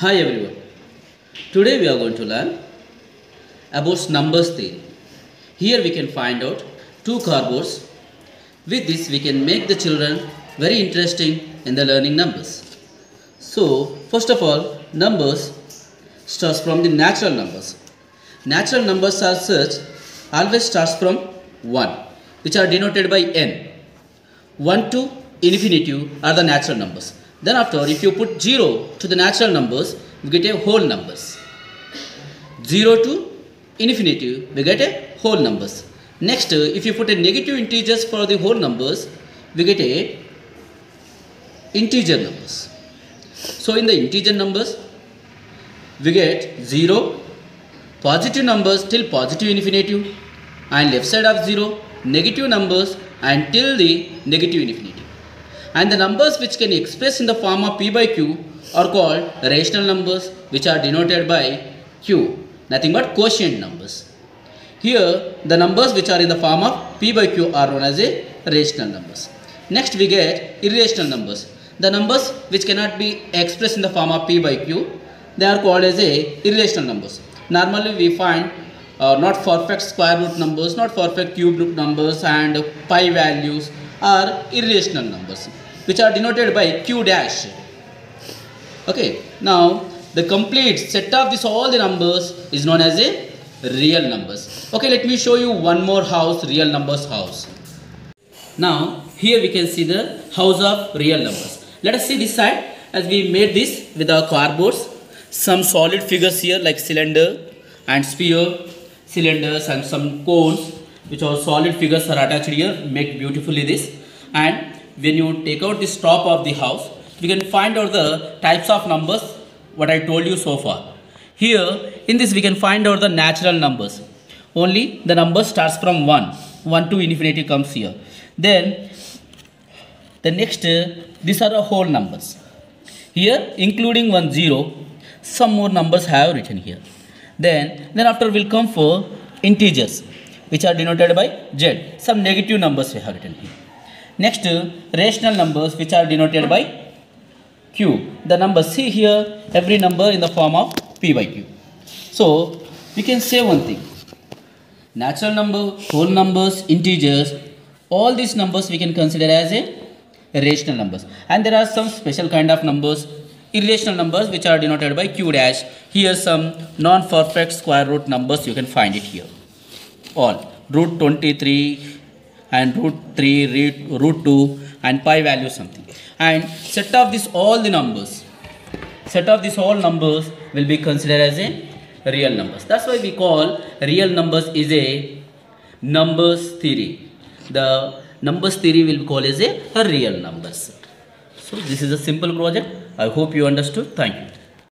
Hi everyone. Today we are going to learn about numbers theory. Here we can find out two cardboards. With this we can make the children very interesting in the learning numbers. So first of all numbers starts from the natural numbers. Natural numbers are such always starts from 1 which are denoted by n. 1 to infinitive are the natural numbers. Then after if you put 0 to the natural numbers you get a whole numbers. 0 to infinity, we get a whole numbers. Next if you put a negative integers for the whole numbers we get a integer numbers. So in the integer numbers we get 0 positive numbers till positive infinitive and left side of 0 negative numbers until the negative infinitive and the numbers which can express in the form of p by q are called rational numbers which are denoted by q. Nothing but quotient numbers. Here the numbers which are in the form of p by q are known as a rational numbers. Next we get irrational numbers. The numbers which cannot be expressed in the form of p by q they are called as a irrational numbers. Normally we find uh, not perfect square root numbers not perfect cube root numbers and pi values are irrational numbers which are denoted by q dash. Okay now the complete set of this all the numbers is known as a real numbers. Okay let me show you one more house real numbers house. Now here we can see the house of real numbers. Let us see this side as we made this with our cardboards. Some solid figures here like cylinder and sphere cylinders and some cones which are solid figures are attached here make beautifully this. And when you take out this top of the house we can find out the types of numbers what I told you so far. Here in this we can find out the natural numbers. Only the number starts from 1 1 to infinity comes here. Then the next these are the whole numbers. Here including one zero some more numbers have written here. Then then after will come for integers which are denoted by z. Some negative numbers we have written here. Next rational numbers which are denoted by q. The number see here every number in the form of p by q. So we can say one thing. Natural number whole numbers integers all these numbers we can consider as a rational numbers. And there are some special kind of numbers irrational numbers which are denoted by q dash. Here some non-perfect square root numbers you can find it here all. Root 23 and root 3 root, root 2 and pi value something. And set of this all the numbers set of this all numbers will be considered as a real numbers. That's why we call real numbers is a numbers theory. The numbers theory will be called as a, a real numbers. So this is a simple project. I hope you understood. Thank you